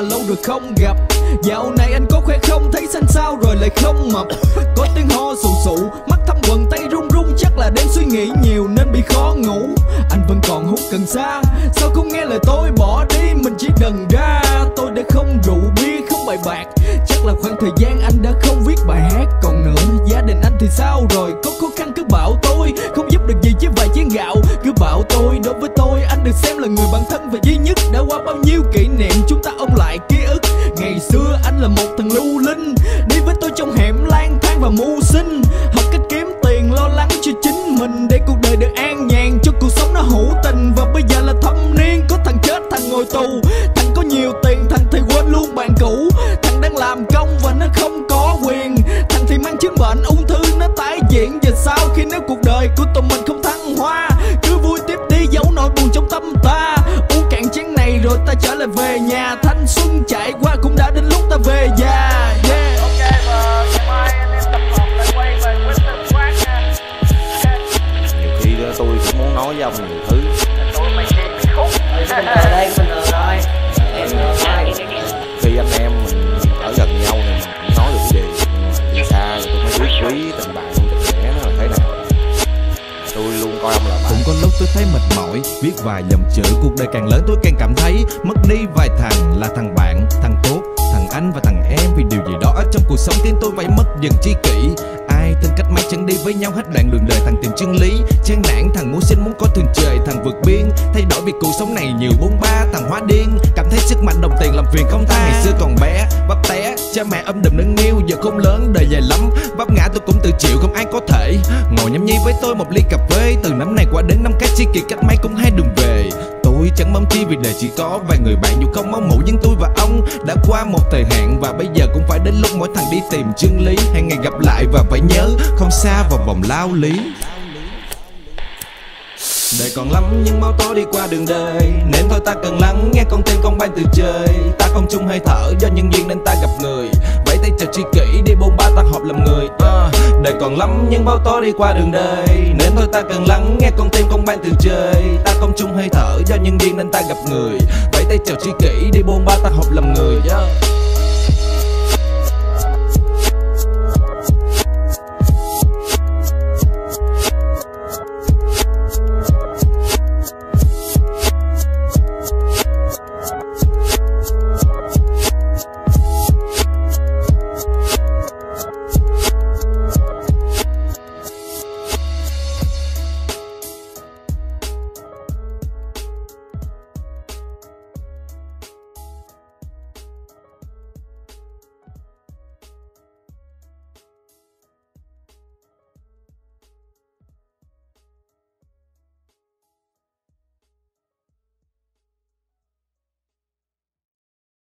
lâu rồi không gặp. Dạo này anh có khỏe không? Thấy xanh sao rồi lại không mập. Có tiếng ho sù sụ, mắt thâm quần, tay run run, chắc là đang suy nghĩ nhiều nên bị khó ngủ. Anh vẫn còn hút cần sa, Sao không nghe lời tôi? Bỏ đi, mình chỉ đần ra. Tôi đã không rượu bia, không bài bạc. Chắc là khoảng thời gian anh đã không viết bài hát. Còn nữa, gia đình anh thì sao rồi? Có khó khăn cứ bảo tôi, Không giúp được gì chứ vài chén gạo. Cứ bảo tôi đối với tôi xem là người bạn thân và duy nhất Đã qua bao nhiêu kỷ niệm. Chúng ta ôn lại ký ức. Ngày xưa anh là một thằng lưu linh, Đi với tôi trong hẻm lang thang và mưu sinh. Học cách kiếm tiền, lo lắng cho chính mình, Để cuộc đời được an nhàn, Cho cuộc sống nó hữu tình. Và bây giờ là thâm niên, Có thằng chết, thằng ngồi tù. Thằng có nhiều tiền, thằng thì quên luôn bạn cũ. Thằng đang làm công và nó không có quyền. Thằng thì mang chứng bệnh ung thư, nó tái diễn. Và sau khi nếu cuộc đời của tụi mình lại về nhà Thanh xuân chạy qua cũng đã đến lúc ta về già. Yeah. Ok và ngày mai anh em tập hợp lại quay về Western Quán nha. Nhiều khi đó tôi cũng muốn nói với ông nhiều thứ. Tụi mày chết bị khúc Bình thường đây bình thường rồi Em rồi khi anh em mình ở gần nhau thì mình cũng nói được cái gì nhưng mà xa thì tôi mới biết quý tình bạn Cũng có lúc tôi thấy mệt mỏi Viết vài dòng chữ cuộc đời càng lớn tôi càng cảm thấy Mất đi vài thằng là thằng bạn, thằng tốt Thằng anh và thằng em. Vì điều gì đó ở trong cuộc sống khiến tôi phải mất dần tri kỷ. Ai thân cách mấy chân đi với nhau hết đoạn đường đời thằng tìm chân lý Chán nản thằng muốn sinh muốn có thường trời thằng vượt biên. Thay đổi vì cuộc sống này nhiều bốn ba thằng hóa điên. Cảm thấy sức mạnh đồng tiền làm phiền không tha Ngày xưa còn bé bắp té cha mẹ âm đùm nâng niu. Giờ không lớn, đời dài lắm. Vấp ngã tôi cũng tự chịu, không ai có thể. Ngồi nhâm nhi với tôi một ly cà phê. Từ năm này qua đến năm khác chi kỳ cách mấy cũng hai đường về. Tôi chẳng mong chi vì đời chỉ có vài người bạn. Dù không mong mủ nhưng tôi và ông đã qua một thời hạn. Và bây giờ cũng phải đến lúc mỗi thằng đi tìm chân lý. Hay ngày gặp lại và phải nhớ, không xa vào vòng lao lý. Đời còn lắm nhưng mau tối đi qua đường đời. Nên thôi ta cần lắng nghe con tim con bay từ trời. Ta không chung hơi thở, do nhân duyên nên ta gặp người. Vậy làm người uh. Đời còn lắm nhưng bao to đi qua đường đời Nên thôi ta cần lắng nghe con tim con ban từ trời Ta không chung hơi thở do nhân viên nên ta gặp người Vậy tay chào tri kỷ, đi buôn ba ta học làm người.